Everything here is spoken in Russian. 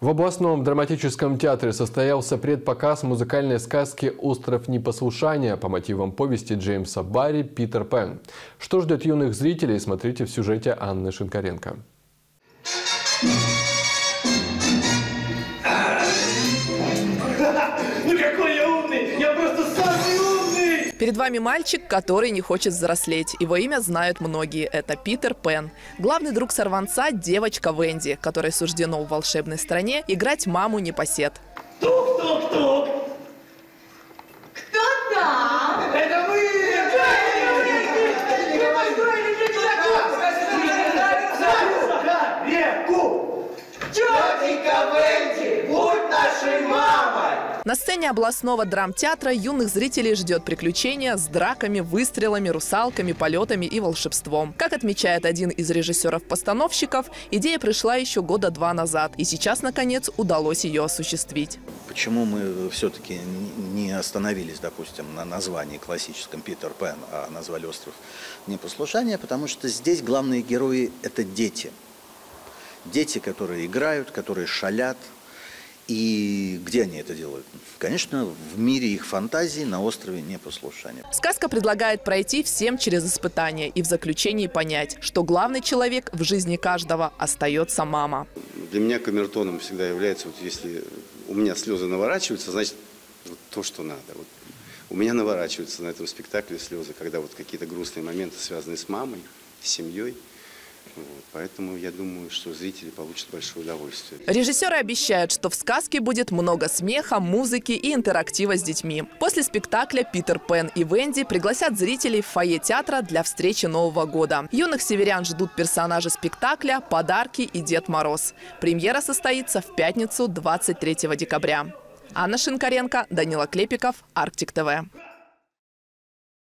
В областном драматическом театре состоялся предпоказ музыкальной сказки «Остров непослушания» по мотивам повести Джеймса Барри «Питер Пен». Что ждет юных зрителей, смотрите в сюжете Анны Шинкаренко. Ну какой я умный! Я просто! Перед вами мальчик, который не хочет взрослеть. Его имя знают многие. Это Питер Пен. Главный друг сорванца – девочка Венди, которой суждено в волшебной стране играть маму непосед. Тук-тук-тук! Кто там? Это! Реку! Тетенька Венди, будь нашей мамой! На сцене областного драмтеатра юных зрителей ждет приключения с драками, выстрелами, русалками, полетами и волшебством. Как отмечает один из режиссеров-постановщиков, идея пришла еще года два назад, и сейчас, наконец, удалось ее осуществить. Почему мы все-таки не остановились, допустим, на названии классическом Питер Пен, а назвали остров непослушания? Потому что здесь главные герои – это дети. Дети, которые играют, которые шалят. И где они это делают? Конечно, в мире их фантазии на острове непослушания. Сказка предлагает пройти всем через испытания и в заключении понять, что главный человек в жизни каждого остается мама. Для меня камертоном всегда является, вот если у меня слезы наворачиваются, значит, вот то, что надо. Вот у меня наворачиваются на этом спектакле слезы, когда вот какие-то грустные моменты, связанные с мамой, с семьей. Поэтому я думаю, что зрители получат большое удовольствие. Режиссеры обещают, что в сказке будет много смеха, музыки и интерактива с детьми. После спектакля Питер Пен и Венди пригласят зрителей в фойе театра для встречи Нового года. Юных северян ждут персонажи спектакля, подарки и Дед Мороз. Премьера состоится в пятницу 23 декабря. Анна Шинкаренко, Данила Клепиков, Арктик ТВ.